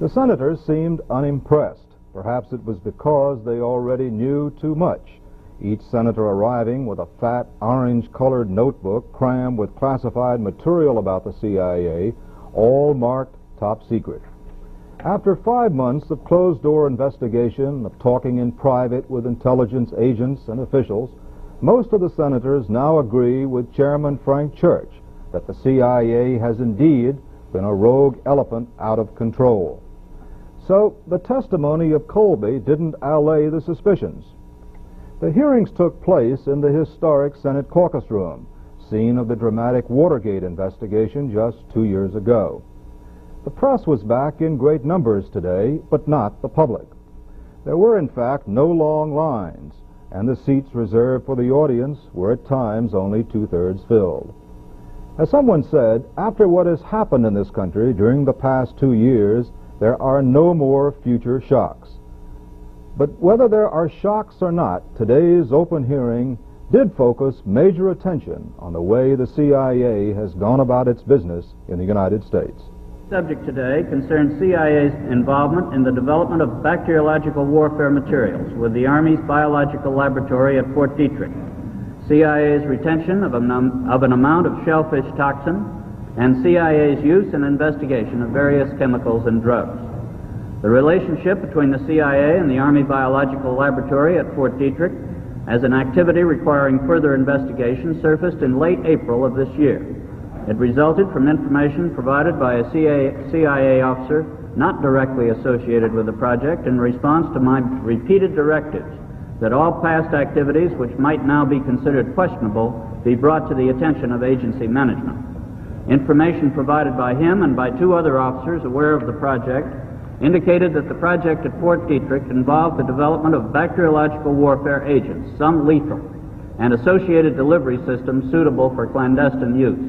The senators seemed unimpressed. Perhaps it was because they already knew too much. Each senator arriving with a fat, orange-colored notebook crammed with classified material about the CIA, all marked top secret. After five months of closed-door investigation, of talking in private with intelligence agents and officials, most of the senators now agree with Chairman Frank Church that the CIA has indeed been a rogue elephant out of control. So the testimony of Colby didn't allay the suspicions. The hearings took place in the historic Senate caucus room, scene of the dramatic Watergate investigation just two years ago. The press was back in great numbers today, but not the public. There were, in fact, no long lines, and the seats reserved for the audience were at times only two-thirds filled. As someone said, after what has happened in this country during the past two years, there are no more future shocks. But whether there are shocks or not, today's open hearing did focus major attention on the way the CIA has gone about its business in the United States. Subject today concerns CIA's involvement in the development of bacteriological warfare materials with the Army's biological laboratory at Fort Detrick, CIA's retention of, of an amount of shellfish toxin, and CIA's use and investigation of various chemicals and drugs. The relationship between the CIA and the Army Biological Laboratory at Fort Detrick as an activity requiring further investigation surfaced in late April of this year. It resulted from information provided by a CIA officer not directly associated with the project in response to my repeated directives that all past activities which might now be considered questionable be brought to the attention of agency management. Information provided by him and by two other officers aware of the project indicated that the project at Fort Detrick involved the development of bacteriological warfare agents, some lethal, and associated delivery systems suitable for clandestine use.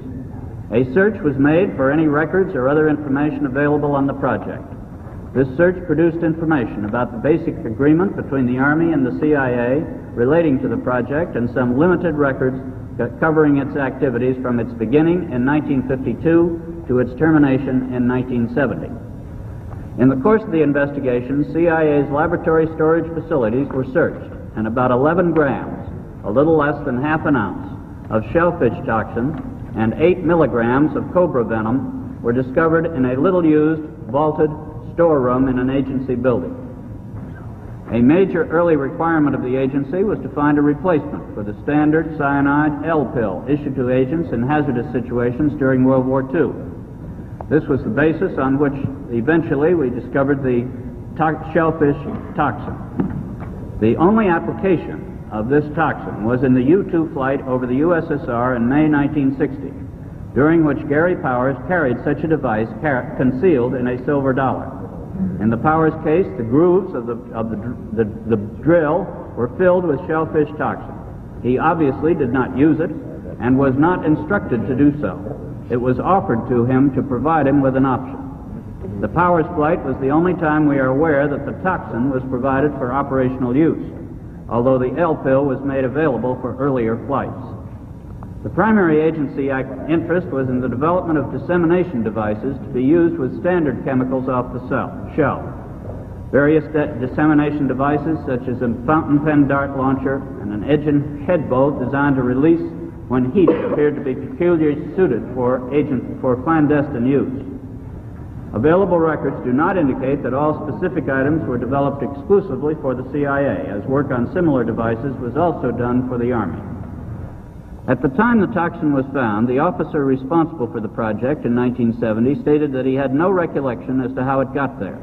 A search was made for any records or other information available on the project. This search produced information about the basic agreement between the Army and the CIA relating to the project and some limited records covering its activities from its beginning in 1952 to its termination in 1970. In the course of the investigation, CIA's laboratory storage facilities were searched, and about 11 grams, a little less than half an ounce, of shellfish toxin and 8 milligrams of cobra venom were discovered in a little used, vaulted storeroom in an agency building. A major early requirement of the agency was to find a replacement for the standard cyanide L pill issued to agents in hazardous situations during World War II. This was the basis on which eventually we discovered the to- shellfish toxin. The only application of this toxin was in the U 2 flight over the USSR in May 1960, during which Gary Powers carried such a device car- concealed in a silver dollar. In the Powers case, the grooves of the, of the, the, the drill were filled with shellfish toxin. He obviously did not use it and was not instructed to do so. It was offered to him to provide him with an option. The Powers flight was the only time we are aware that the toxin was provided for operational use, although the L pill was made available for earlier flights. The primary agency interest was in the development of dissemination devices to be used with standard chemicals off the shelf. Various de- dissemination devices, such as a fountain pen dart launcher and an engine head bolt designed to release when heat appeared to be peculiarly suited for agent for clandestine use. Available records do not indicate that all specific items were developed exclusively for the CIA, as work on similar devices was also done for the Army. At the time the toxin was found, the officer responsible for the project in 1970 stated that he had no recollection as to how it got there.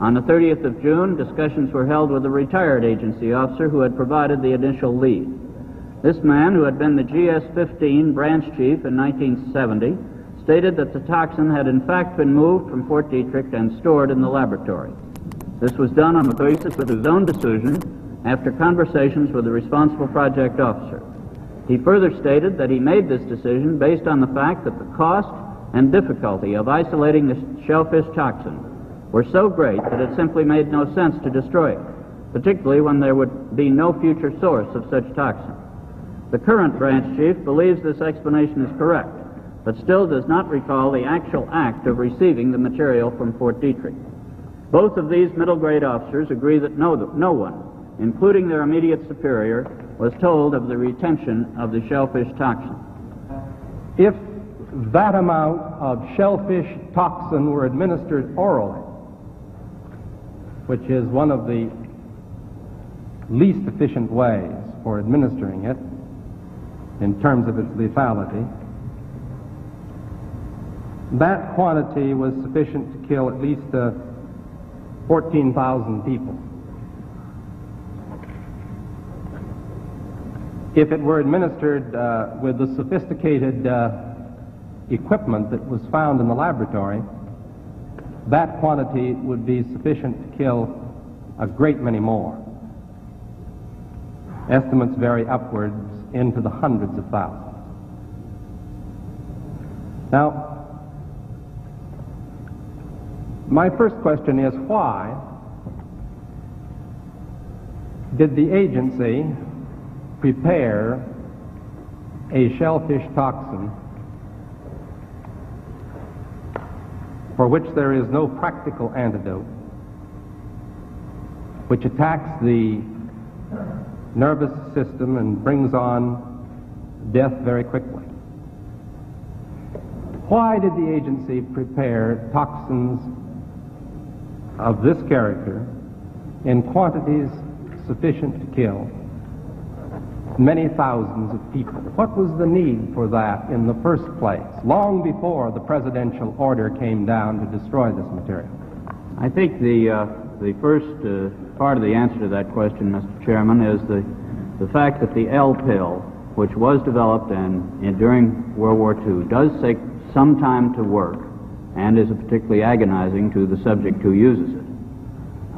On the 30th of June, discussions were held with a retired agency officer who had provided the initial lead. This man, who had been the GS-15 branch chief in 1970, stated that the toxin had in fact been moved from Fort Detrick and stored in the laboratory. This was done on the basis of his own decision after conversations with the responsible project officer. He further stated that he made this decision based on the fact that the cost and difficulty of isolating the shellfish toxin were so great that it simply made no sense to destroy it, particularly when there would be no future source of such toxin. The current branch chief believes this explanation is correct, but still does not recall the actual act of receiving the material from Fort Detrick. Both of these middle grade officers agree that no, no one, including their immediate superior, was told of the retention of the shellfish toxin. If that amount of shellfish toxin were administered orally, which is one of the least efficient ways for administering it in terms of its lethality, that quantity was sufficient to kill at least uh, 14,000 people. If it were administered uh, with the sophisticated uh, equipment that was found in the laboratory, that quantity would be sufficient to kill a great many more. Estimates vary upwards into the hundreds of thousands. Now, my first question is why did the agency prepare a shellfish toxin for which there is no practical antidote, which attacks the nervous system and brings on death very quickly. Why did the agency prepare toxins of this character in quantities sufficient to kill many thousands of people. What was the need for that in the first place, long before the presidential order came down to destroy this material? I think the, uh, the first uh, part of the answer to that question, Mr. Chairman, is the, the fact that the L pill, which was developed and, and during World War II, does take some time to work and is particularly agonizing to the subject who uses it.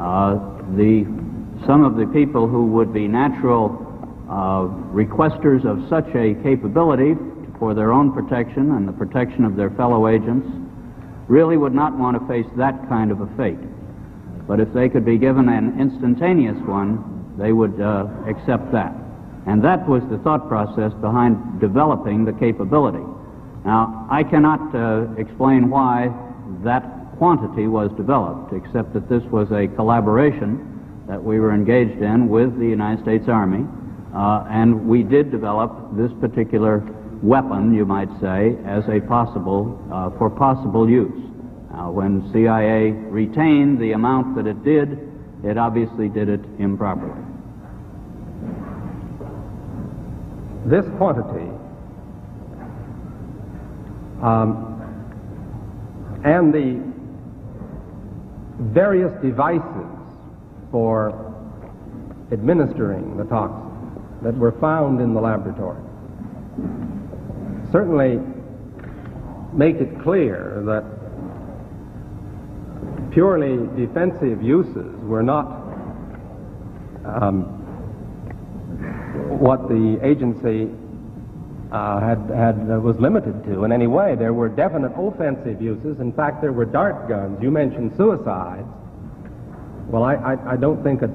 Uh, the, some of the people who would be natural requesters of such a capability for their own protection and the protection of their fellow agents really would not want to face that kind of a fate. But if they could be given an instantaneous one, they would uh, accept that. And that was the thought process behind developing the capability. Now, I cannot uh, explain why that quantity was developed, except that this was a collaboration that we were engaged in with the United States Army uh, and we did develop this particular weapon, you might say, as a possible, uh, for possible use. Now, when CIA retained the amount that it did, it obviously did it improperly. This quantity um, and the various devices for administering the toxin that were found in the laboratory certainly make it clear that purely defensive uses were not um, what the agency uh, had, had uh, was limited to in any way. There were definite offensive uses. In fact, there were dart guns. You mentioned suicides. Well, I, I, I don't think a,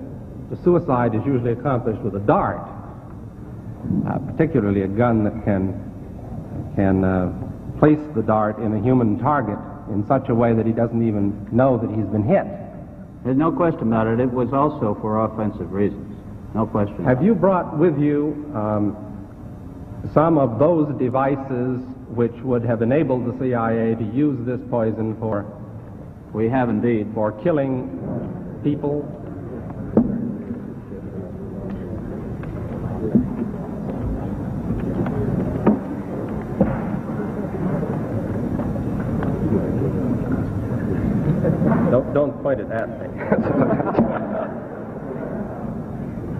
a suicide is usually accomplished with a dart uh, particularly a gun that can, can uh, place the dart in a human target in such a way that he doesn't even know that he's been hit. There's no question about it. It was also for offensive reasons. No question. Have you brought with you um, some of those devices which would have enabled the CIA to use this poison for? We have indeed. For killing people Don't, point it at me.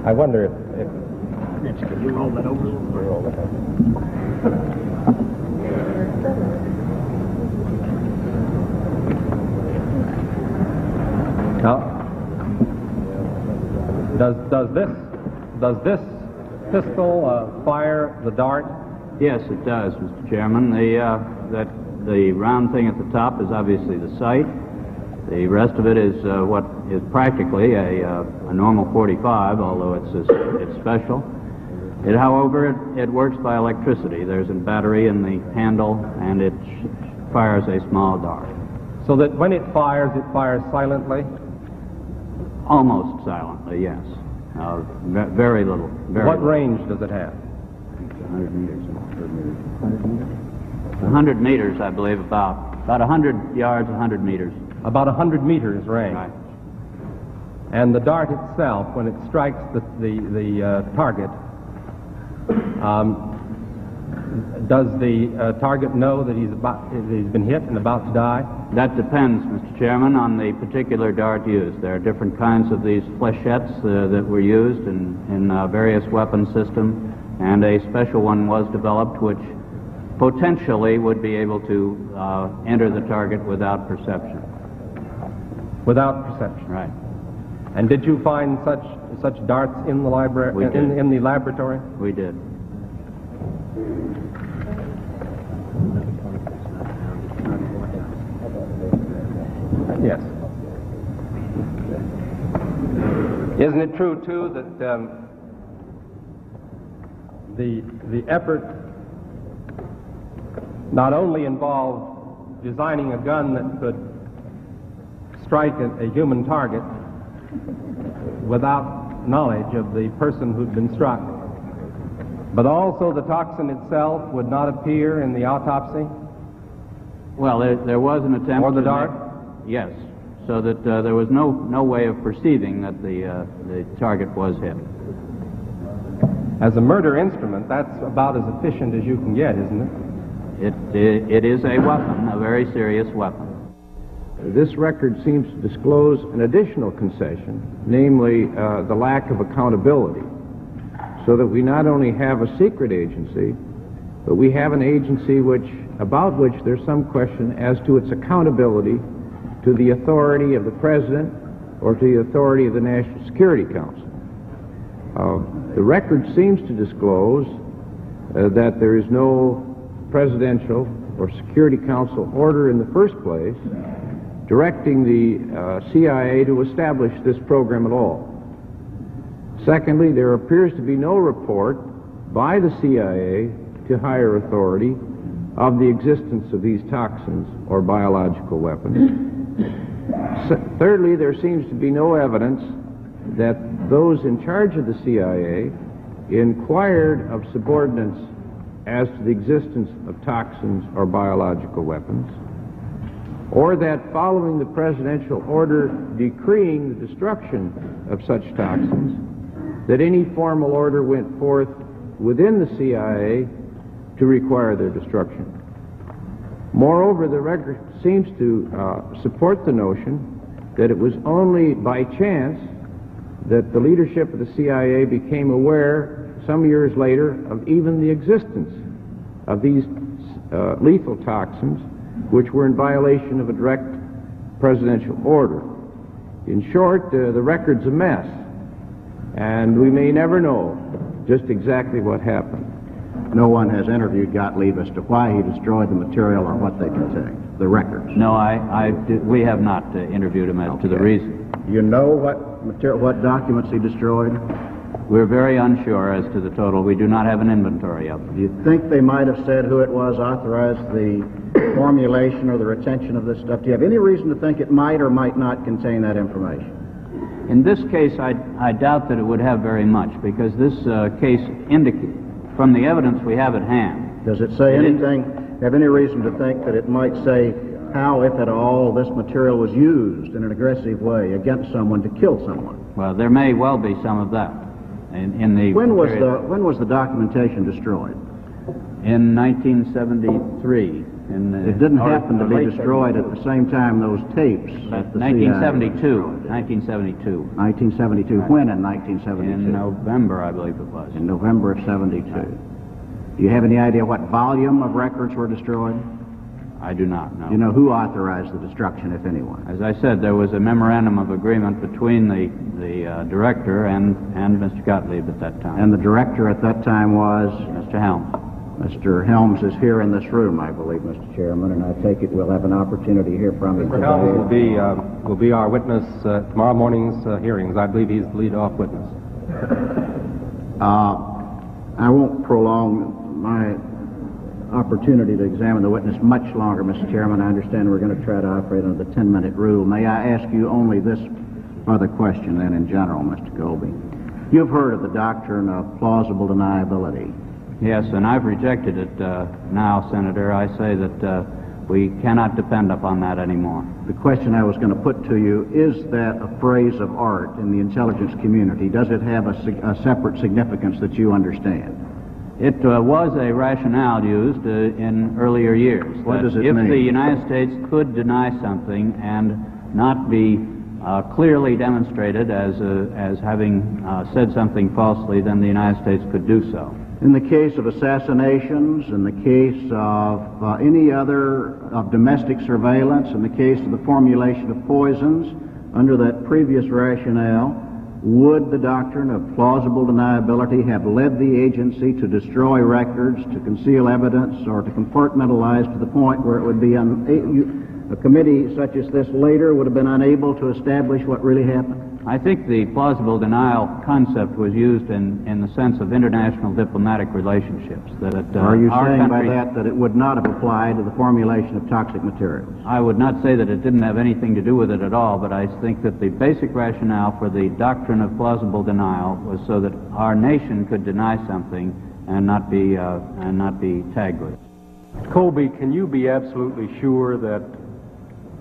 I wonder if... if Can you roll that over? Roll that over. Now, does, does this, does this pistol uh, fire the dart? Yes, it does, Mr. Chairman. The, uh, that, the round thing at the top is obviously the sight. The rest of it is uh, what is practically a, uh, a normal 45, although it's, a, it's special. It, however, it, it, works by electricity. There's a battery in the handle, and it fires a small dart. So that when it fires, it fires silently? Almost silently, yes. Uh, ve- very little. Very What little. range does it have? 100 meters. 100 meters, I believe, about. About 100 yards, 100 meters. About 100 meters range. Right. And the dart itself, when it strikes the, the, the uh, target, um, does the uh, target know that he's, about, he's been hit and about to die? That depends, Mr. Chairman, on the particular dart used. There are different kinds of these flechettes uh, that were used in, in uh, various weapon systems, and a special one was developed which potentially would be able to uh, enter the target without perception. Without perception. Right. And did you find such, such darts in the library, We in, did. in the laboratory? We did. Yes. Isn't it true, too, that um, the, the effort not only involved designing a gun that could strike a, a human target without knowledge of the person who'd been struck, but also the toxin itself would not appear in the autopsy? Well, there, there was an attempt. Or the dart? make- Yes, so that uh, there was no, no way of perceiving that the, uh, the target was hit. As a murder instrument, that's about as efficient as you can get, isn't it? It, it, it is a weapon, a very serious weapon. This record seems to disclose an additional concession, namely uh, the lack of accountability, so that we not only have a secret agency, but we have an agency which, about which there's some question as to its accountability to the authority of the President or to the authority of the National Security Council. Uh, the record seems to disclose uh, that there is no presidential or Security Council order in the first place directing the uh, CIA to establish this program at all. Secondly, there appears to be no report by the CIA to higher authority of the existence of these toxins or biological weapons. Thirdly, there seems to be no evidence that those in charge of the CIA inquired of subordinates as to the existence of toxins or biological weapons, or that following the presidential order decreeing the destruction of such toxins, that any formal order went forth within the CIA to require their destruction. Moreover, the record seems to uh, support the notion that it was only by chance that the leadership of the CIA became aware some years later of even the existence of these uh, lethal toxins, which were in violation of a direct presidential order. In short, uh, the record's a mess, and we may never know just exactly what happened. No one has interviewed Gottlieb as to why he destroyed the material or what they contained, the records. No, I, I did- we have not uh, interviewed him as to the Okay. reason. You know what material, what documents he destroyed? We're very unsure as to the total. We do not have an inventory of them. Do you think they might have said who it was authorized the formulation or the retention of this stuff? Do you have any reason to think it might or might not contain that information? In this case, I, I doubt that it would have very much because this uh, case indicates, from the evidence we have at hand, Does it say It is- anything, have any reason to think that it might say how, if at all, this material was used in an aggressive way against someone to kill someone? well, there may well be some of that in, in the When was period- the, when was the documentation destroyed? in 1973. In It didn't happen to be destroyed at the same time those tapes at the CIA. 1972. 1972. 1972. When in 1972? In November, I believe it was. In November of 72. Do you have any idea what volume of records were destroyed? I do not know. You know who authorized the destruction, if anyone? As I said, there was a memorandum of agreement between the, the uh, director and, and Mr. Gottlieb at that time. And the director at that time was? Mr. Helms. Mr. Helms is here in this room, I believe, Mr. Chairman, and I take it we'll have an opportunity to hear from him Mr. Helms will be uh, will be our witness uh, tomorrow morning's uh, hearings. I believe he's the lead-off witness. Uh, I won't prolong my opportunity to examine the witness much longer, Mr. Chairman. I understand we're going to try to operate under the 10-minute rule. May I ask you only this other question then in general, Mr. Colby? You've heard of the doctrine of plausible deniability. Yes, and I've rejected it uh, now, Senator. I say that uh, we cannot depend upon that anymore. The question I was going to put to you, is that a phrase of art in the intelligence community? Does it have a, a separate significance that you understand? It uh, was a rationale used uh, in earlier years. What does it if mean? the United States could deny something and not be uh, clearly demonstrated as, uh, as having uh, said something falsely, then the United States could do so. In the case of assassinations, in the case of uh, any other of domestic surveillance, in the case of the formulation of poisons, under that previous rationale, would the doctrine of plausible deniability have led the agency to destroy records, to conceal evidence, or to compartmentalize to the point where it would be un- a committee such as this later would have been unable to establish what really happened? I think the plausible denial concept was used in, in the sense of international diplomatic relationships. That uh, Are you our saying by that that it would not have applied to the formulation of toxic materials? I would not say that it didn't have anything to do with it at all, but I think that the basic rationale for the doctrine of plausible denial was so that our nation could deny something and not be uh, and not be tagged with it. Colby, can you be absolutely sure that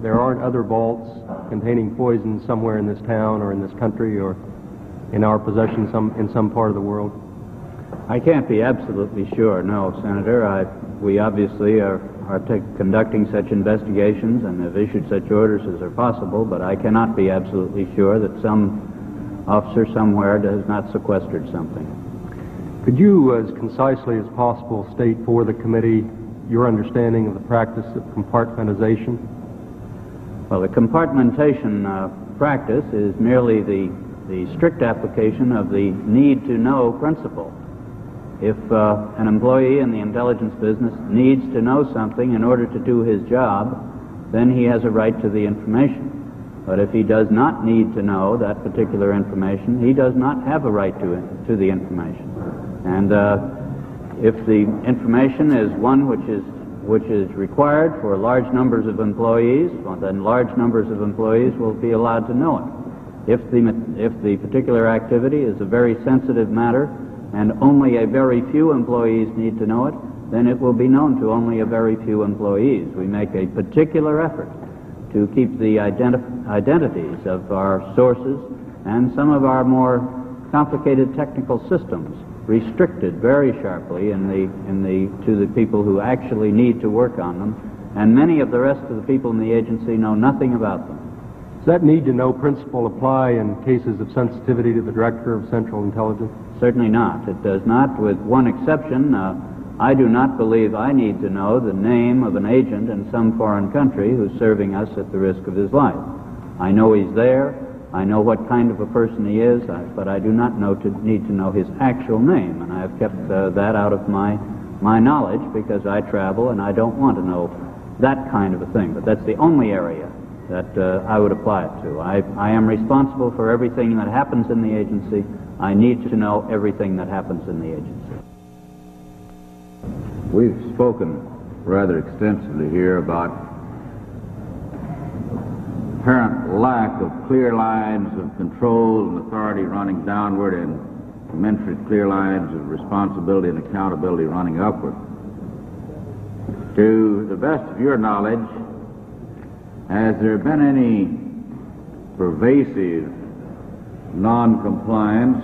there aren't other vaults containing poison somewhere in this town or in this country or in our possession some, in some part of the world? I can't be absolutely sure, no, Senator. I, we obviously are, are conducting such investigations and have issued such orders as are possible, but I cannot be absolutely sure that some officer somewhere has not sequestered something. Could you, as concisely as possible, state for the committee your understanding of the practice of compartmentalization? Well, the compartmentation uh, practice is merely the, the strict application of the need to know principle. If uh, an employee in the intelligence business needs to know something in order to do his job, then he has a right to the information. But if he does not need to know that particular information, he does not have a right to, it, to the information. And uh, if the information is one which is which is required for large numbers of employees, well, then large numbers of employees will be allowed to know it. If the, if the particular activity is a very sensitive matter and only a very few employees need to know it, then it will be known to only a very few employees. We make a particular effort to keep the identi- identities of our sources and some of our more complicated technical systems restricted very sharply in the, in the, to the people who actually need to work on them, and many of the rest of the people in the agency know nothing about them. Does that need to know principle apply in cases of sensitivity to the Director of Central Intelligence? Certainly not. It does not, with one exception. Uh, I do not believe I need to know the name of an agent in some foreign country who's serving us at the risk of his life. I know he's there. I know what kind of a person he is, but I do not know to, need to know his actual name, and I have kept uh, that out of my my knowledge because I travel and I don't want to know that kind of a thing. But that's the only area that uh, I would apply it to. I, I am responsible for everything that happens in the agency. I need to know everything that happens in the agency. We've spoken rather extensively here about apparent lack of clear lines of control and authority running downward and commensurate clear lines of responsibility and accountability running upward. To the best of your knowledge, has there been any pervasive non-compliance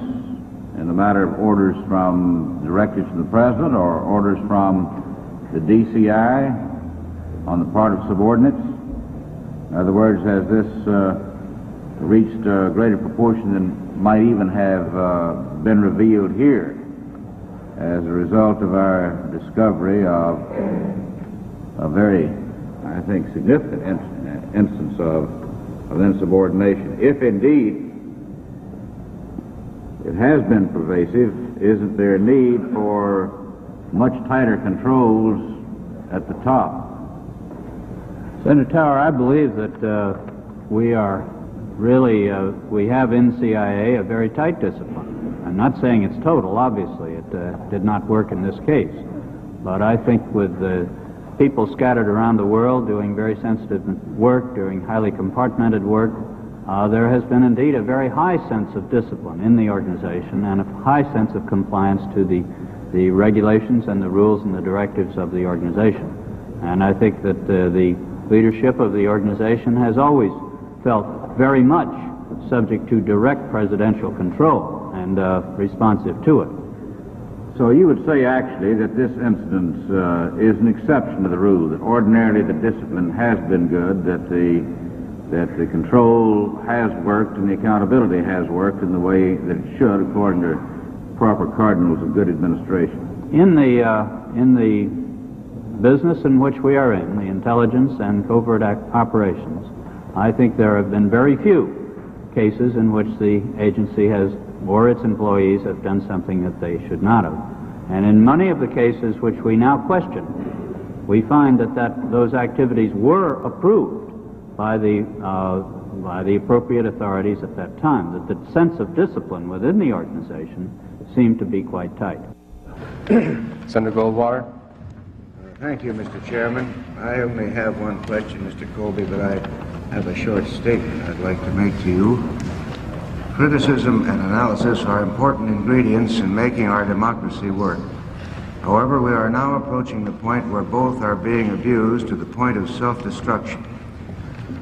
in the matter of orders from directives from the President or orders from the DCI on the part of subordinates? In other words, has this uh, reached a greater proportion than might even have uh, been revealed here as a result of our discovery of a very, I think, significant in- instance of, of insubordination? If indeed it has been pervasive, isn't there a need for much tighter controls at the top? Senator Tower, I believe that uh, we are really, uh, we have in CIA a very tight discipline. I'm not saying it's total, obviously. It uh, did not work in this case. But I think with the people scattered around the world doing very sensitive work, doing highly compartmented work, uh, there has been indeed a very high sense of discipline in the organization and a high sense of compliance to the, the regulations and the rules and the directives of the organization. And I think that uh, the leadership of the organization has always felt very much subject to direct presidential control and uh, responsive to it. So you would say actually that this incident uh, is an exception to the rule, that ordinarily the discipline has been good, that the that the control has worked and the accountability has worked in the way that it should according to proper cardinals of good administration. In the uh, in the business in which we are in, the intelligence and covert operations, I think there have been very few cases in which the agency has or its employees have done something that they should not have. And in many of the cases which we now question, we find that, that those activities were approved by the, uh, by the appropriate authorities at that time, that the sense of discipline within the organization seemed to be quite tight. Senator Goldwater? Thank you, Mr. Chairman. I only have one question, Mr. Colby, but I have a short statement I'd like to make to you. Criticism and analysis are important ingredients in making our democracy work. However, we are now approaching the point where both are being abused to the point of self-destruction.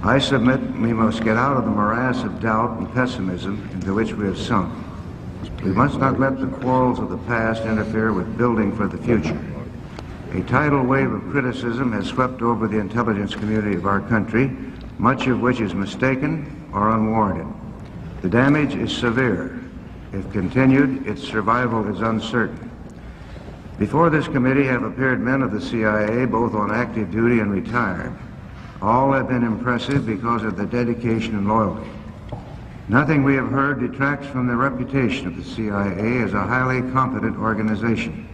I submit we must get out of the morass of doubt and pessimism into which we have sunk. We must not let the quarrels of the past interfere with building for the future. A tidal wave of criticism has swept over the intelligence community of our country, much of which is mistaken or unwarranted. The damage is severe. If continued, its survival is uncertain. Before this committee have appeared men of the CIA, both on active duty and retired. All have been impressive because of their dedication and loyalty. Nothing we have heard detracts from the reputation of the CIA as a highly competent organization.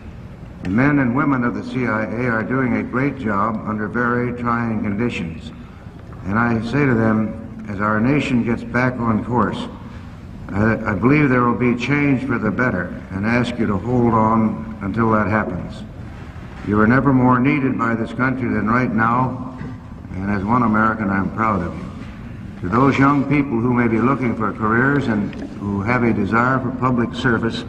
The men and women of the CIA are doing a great job under very trying conditions. And I say to them, as our nation gets back on course, I, I believe there will be change for the better and ask you to hold on until that happens. You are never more needed by this country than right now, and as one American, I'm proud of you. To those young people who may be looking for careers and who have a desire for public service,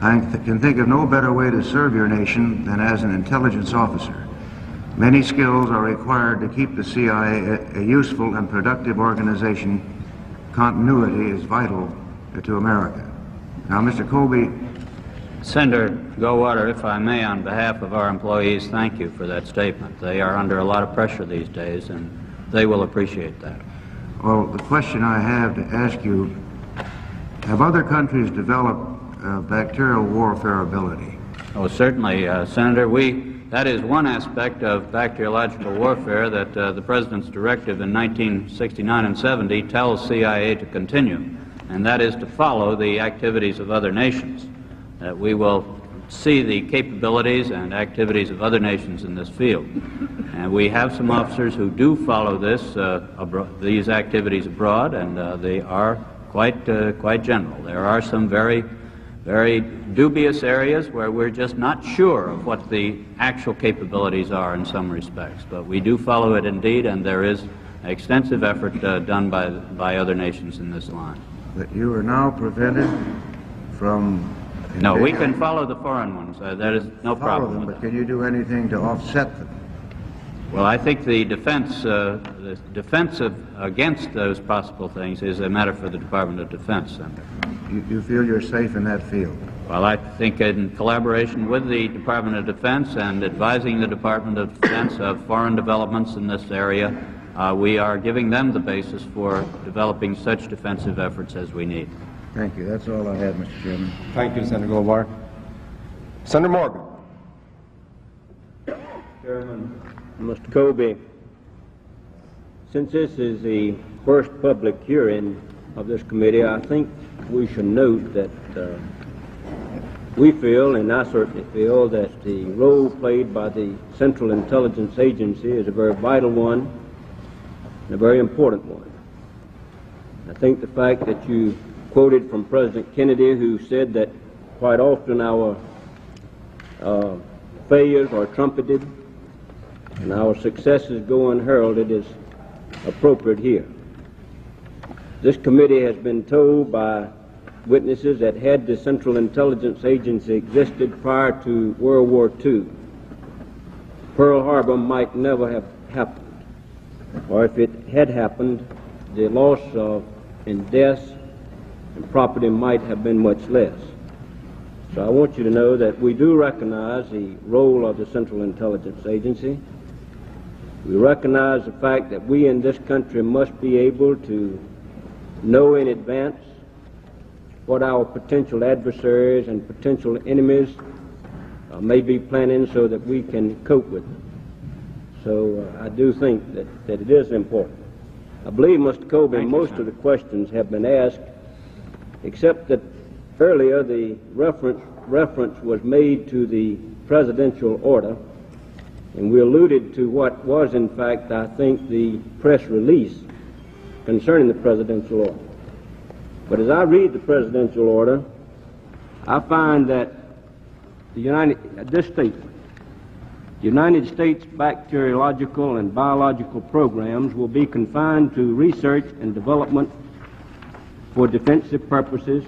I can think of no better way to serve your nation than as an intelligence officer. Many skills are required to keep the CIA a, a useful and productive organization. Continuity is vital to America. Now, Mr. Colby. Senator Goldwater, if I may, on behalf of our employees, thank you for that statement. They are under a lot of pressure these days, and they will appreciate that. Well, the question I have to ask you have other countries developed uh, bacterial warfare ability? Oh, certainly, uh, Senator. We that is one aspect of bacteriological warfare that uh, the President's directive in 1969 and 70 tells CIA to continue, and that is to follow the activities of other nations. That we will see the capabilities and activities of other nations in this field. And we have some officers who do follow this, uh, these activities abroad, and uh, they are quite, uh, quite general. There are some very very dubious areas where we're just not sure of what the actual capabilities are in some respects. But we do follow it indeed, and there is extensive effort uh, done by, by other nations in this line. But you are now prevented from. No, we can follow the foreign ones. Uh, there is no follow problem them, but that. can you do anything to offset them? Well, I think the defense, uh, the defense of, against those possible things is a matter for the Department of Defense, Senator. You, you feel you're safe in that field? Well, I think in collaboration with the Department of Defense and advising the Department of Defense of foreign developments in this area, uh, we are giving them the basis for developing such defensive efforts as we need. Thank you. That's all I have, Mr. Chairman. Thank you, Senator Goldwater. Senator Morgan. Chairman, Mr. Colby, since this is the first public hearing of this committee, I think we should note that uh, we feel, and I certainly feel, that the role played by the Central Intelligence Agency is a very vital one and a very important one. I think the fact that you quoted from President Kennedy, who said that quite often our uh, failures are trumpeted and our successes go unheralded is appropriate here. This committee has been told by witnesses that had the Central Intelligence Agency existed prior to World War II, Pearl Harbor might never have happened. Or if it had happened, the loss of and deaths and property might have been much less. So I want you to know that we do recognize the role of the Central Intelligence Agency. We recognize the fact that we in this country must be able to know in advance what our potential adversaries and potential enemies uh, may be planning so that we can cope with them. So uh, I do think that, that it is important. I believe, Mr. Colby, most of the questions have been asked, except that earlier the reference, reference was made to the presidential order, and we alluded to what was, in fact, I think, the press release concerning the presidential order. But as I read the presidential order, I find that the United, this statement, United States bacteriological and biological programs will be confined to research and development for defensive purposes,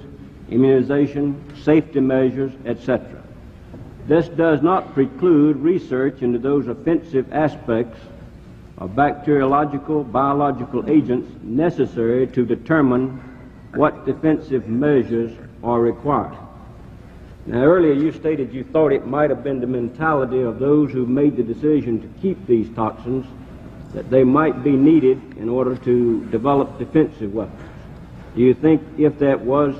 immunization, safety measures, etc. This does not preclude research into those offensive aspects of bacteriological, biological agents necessary to determine what defensive measures are required. Now, earlier you stated you thought it might have been the mentality of those who made the decision to keep these toxins that they might be needed in order to develop defensive weapons. Do you think if that was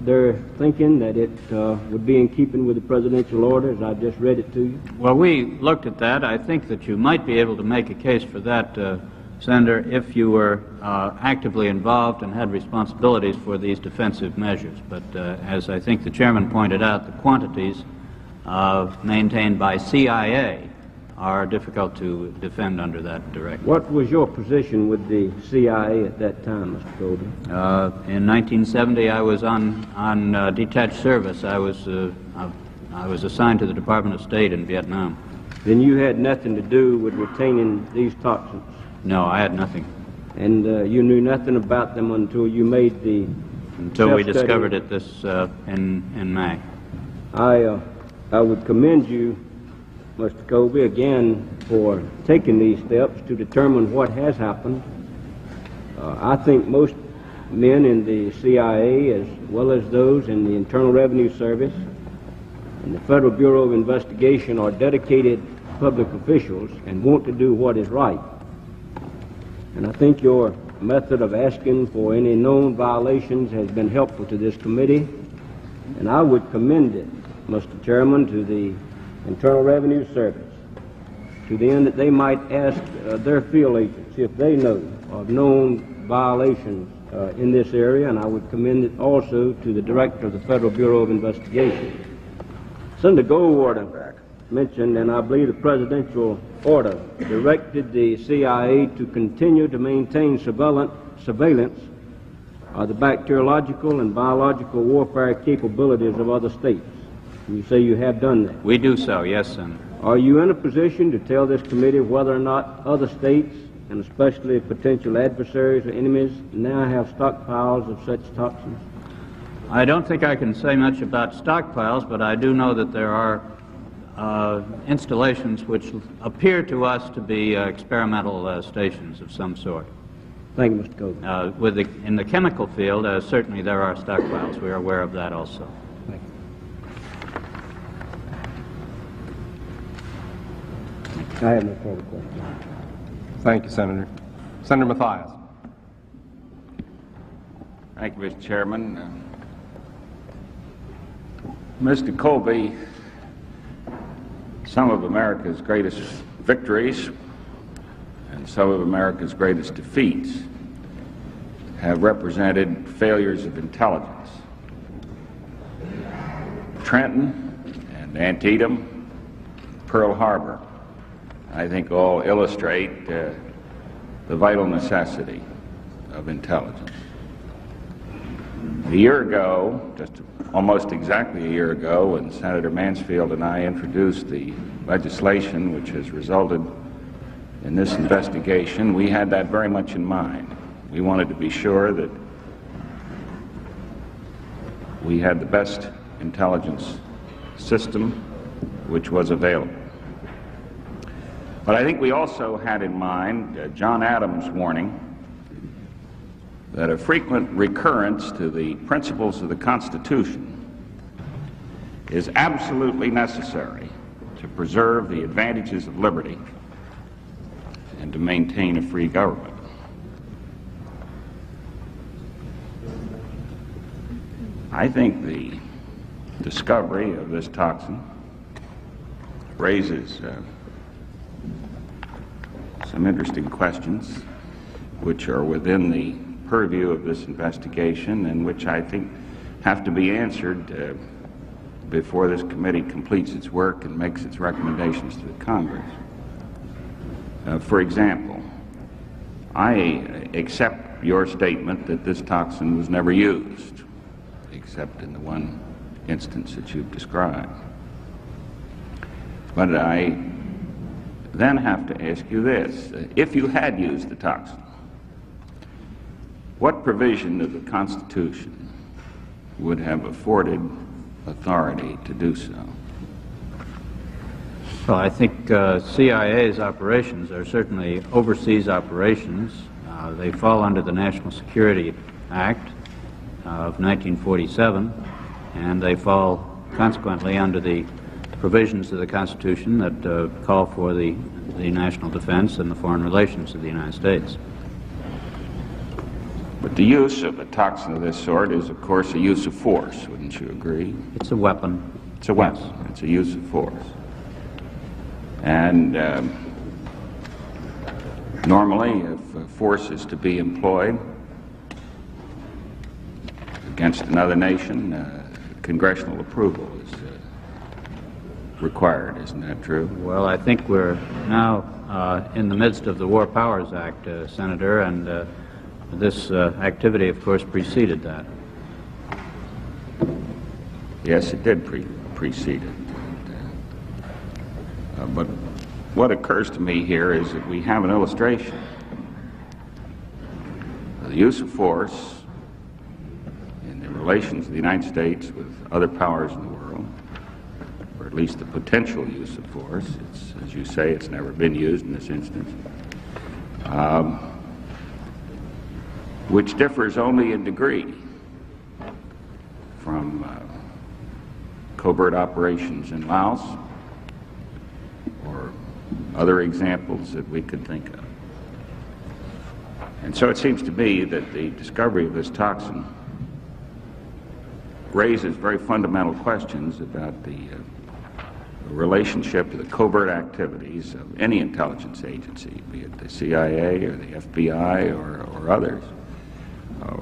their thinking that it uh, would be in keeping with the presidential order as I just read it to you? Well, we looked at that. I think that you might be able to make a case for that, uh, Senator, if you were uh, actively involved and had responsibilities for these defensive measures. But uh, as I think the chairman pointed out, the quantities uh, maintained by CIA are difficult to defend under that directive. What was your position with the CIA at that time, Mr. Colby? Uh, in 1970, I was on on uh, detached service. I was uh, I was assigned to the Department of State in Vietnam. Then you had nothing to do with retaining these toxins. No, I had nothing. And uh, you knew nothing about them until you made the until we discovered it this uh, in in May. I uh, I would commend you, Mr. Colby, again for taking these steps to determine what has happened. Uh, I think most men in the CIA, as well as those in the Internal Revenue Service and the Federal Bureau of Investigation, are dedicated public officials and want to do what is right. And I think your method of asking for any known violations has been helpful to this committee. And I would commend it, Mr. Chairman, to the Internal Revenue Service, to the end that they might ask uh, their field agents if they know of known violations uh, in this area, and I would commend it also to the Director of the Federal Bureau of Investigation. Senator Goldwater mentioned, and I believe the presidential order directed the CIA to continue to maintain surveillance, surveillance of the bacteriological and biological warfare capabilities of other states. You say you have done that. We do so, yes, Senator. Are you in a position to tell this committee whether or not other states, and especially potential adversaries or enemies, now have stockpiles of such toxins? I don't think I can say much about stockpiles, but I do know that there are uh, installations which appear to us to be uh, experimental uh, stations of some sort. Thank you, Mr. Cogan. Uh, with the, in the chemical field, uh, certainly there are stockpiles. We are aware of that also. Thank you. I have no further questions. Thank you, Senator. Senator Mathias. Thank you, Mr. Chairman. Uh, Mr. Colby, some of America's greatest victories and some of America's greatest defeats have represented failures of intelligence. Trenton and Antietam, Pearl Harbor, I think all illustrate uh, the vital necessity of intelligence. A year ago, just almost exactly a year ago, when Senator Mansfield and I introduced the legislation which has resulted in this investigation, we had that very much in mind. We wanted to be sure that we had the best intelligence system which was available. But I think we also had in mind uh, John Adams' warning that a frequent recurrence to the principles of the Constitution is absolutely necessary to preserve the advantages of liberty and to maintain a free government. I think the discovery of this toxin raises uh, some interesting questions which are within the purview of this investigation and which I think have to be answered uh, before this committee completes its work and makes its recommendations to the Congress. Uh, for example, I accept your statement that this toxin was never used, except in the one instance that you've described. But I then have to ask you this. If you had used the toxin, what provision of the Constitution would have afforded authority to do so? Well, I think uh, CIA's operations are certainly overseas operations. Uh, they fall under the National Security Act of 1947, and they fall consequently under the provisions of the Constitution that uh, call for the, the national defense and the foreign relations of the United States. But the use of a toxin of this sort is, of course, a use of force, wouldn't you agree? It's a weapon. It's a weapon. Yes. It's a use of force. And um, normally, if uh, force is to be employed against another nation, uh, congressional approval required. Isn't that true? Well, I think we're now uh, in the midst of the War Powers Act, uh, Senator, and uh, this uh, activity, of course, preceded that. Yes, it did pre- precede it. Uh, but what occurs to me here is that we have an illustration of the use of force in the relations of the United States with other powers in the world, least the potential use of force. It's, as you say, it's never been used in this instance. Um, which differs only in degree from uh, covert operations in Laos or other examples that we could think of. And so it seems to me that the discovery of this toxin raises very fundamental questions about the uh, relationship to the covert activities of any intelligence agency, be it the CIA or the FBI or, or others, uh,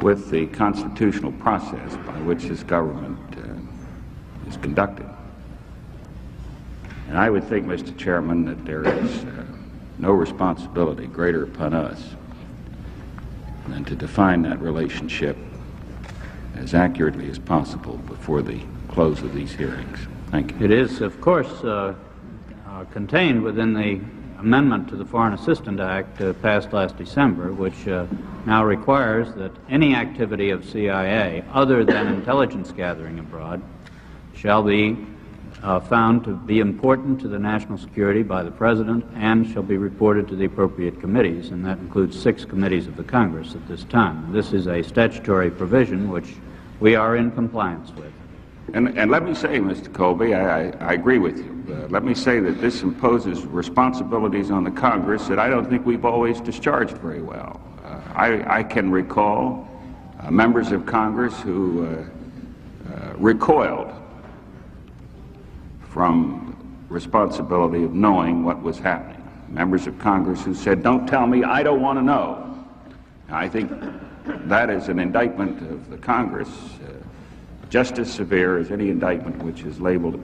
with the constitutional process by which this government uh, is conducted. And I would think, Mr. Chairman, that there is uh, no responsibility greater upon us than to define that relationship as accurately as possible before the close of these hearings. Thank you. It is, of course, uh, uh, contained within the amendment to the Foreign Assistance Act uh, passed last December, which uh, now requires that any activity of CIA other than intelligence gathering abroad shall be uh, found to be important to the national security by the President and shall be reported to the appropriate committees, and that includes six committees of the Congress at this time. This is a statutory provision which we are in compliance with. And, and let me say, Mr. Colby, I, I, I agree with you. Uh, let me say that this imposes responsibilities on the Congress that I don't think we've always discharged very well. Uh, I, I can recall uh, members of Congress who uh, uh, recoiled from responsibility of knowing what was happening. Members of Congress who said, don't tell me, I don't want to know. I think that is an indictment of the Congress uh, just as severe as any indictment which is labeled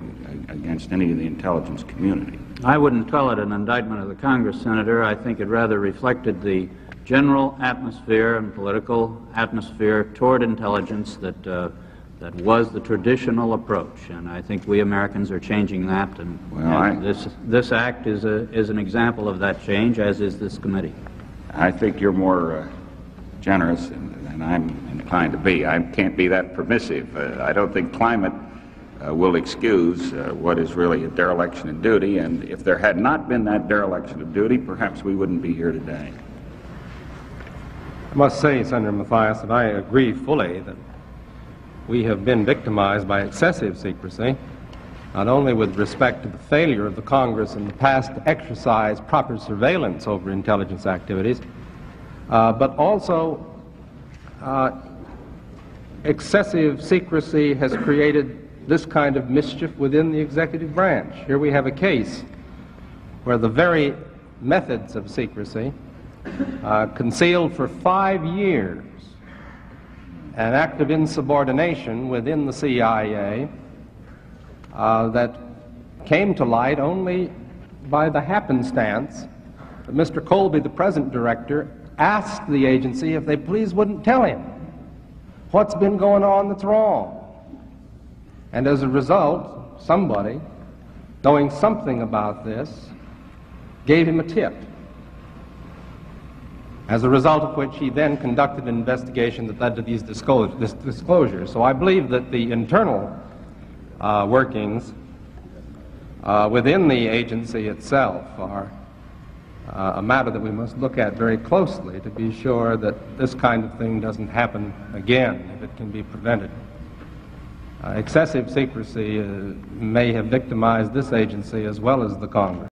against any of the intelligence community. I wouldn't call it an indictment of the Congress, Senator. I think it rather reflected the general atmosphere and political atmosphere toward intelligence that, uh, that was the traditional approach. And I think we Americans are changing that. And, Well, and I- this, this act is, a, is an example of that change, as is this committee. I think you're more uh, generous than than I'm inclined to be. I can't be that permissive. Uh, I don't think climate uh, will excuse uh, what is really a dereliction of duty, and if there had not been that dereliction of duty, perhaps we wouldn't be here today. I must say, Senator Mathias, that I agree fully that we have been victimized by excessive secrecy, not only with respect to the failure of the Congress in the past to exercise proper surveillance over intelligence activities, uh, but also uh, excessive secrecy has created this kind of mischief within the executive branch. Here we have a case where the very methods of secrecy uh, concealed for five years an act of insubordination within the CIA uh, that came to light only by the happenstance that Mr. Colby, the present director, asked the agency if they please wouldn't tell him what's been going on that's wrong. And as a result, somebody, knowing something about this, gave him a tip as a result of which he then conducted an investigation that led to these disclosures. So I believe that the internal uh, workings uh, within the agency itself are uh, a matter that we must look at very closely to be sure that this kind of thing doesn't happen again if it can be prevented. Uh, excessive secrecy uh, may have victimized this agency as well as the Congress.